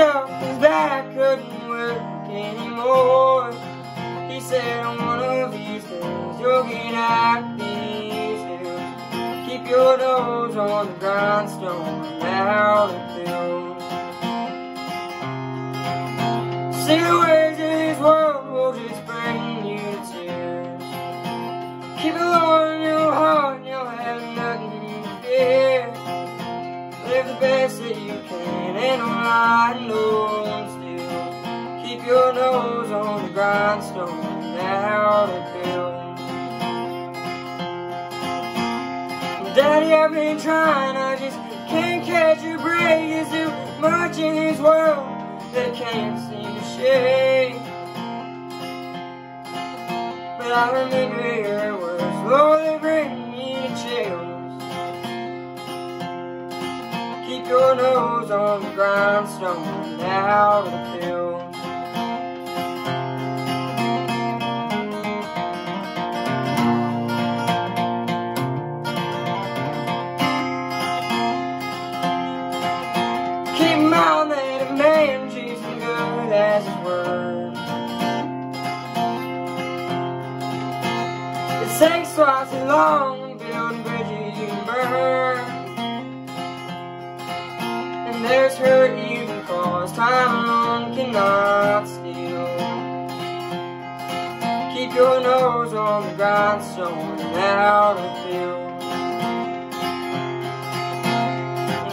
stuff his back couldn't work anymore. He said, one of these days you'll get out these hills. Keep your nose on the grindstone and out of field. See the ways of this world will just bring you to tears. Keep the Lord still. Keep your nose on the grindstone and out of field. Daddy, I've been trying, I just can't catch a break. Is too much in this world that can't seem to shake. But I remember your words, slowly bring me to. Your nose on the grindstone and out of the field. Keep in mind that a man good as. It takes long hurt you cause, time alone cannot steal. Keep your nose on the grindstone and out of field.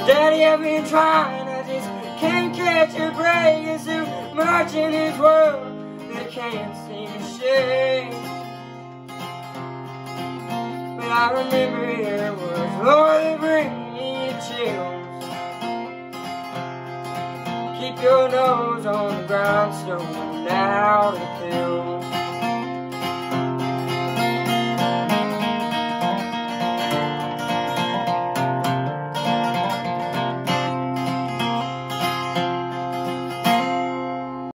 Daddy, I've been trying, I just can't catch a break. It's too much in this world that I can't seem to shake. But I remember your words, Lord, they bring me chills. Keep your nose on the of the field.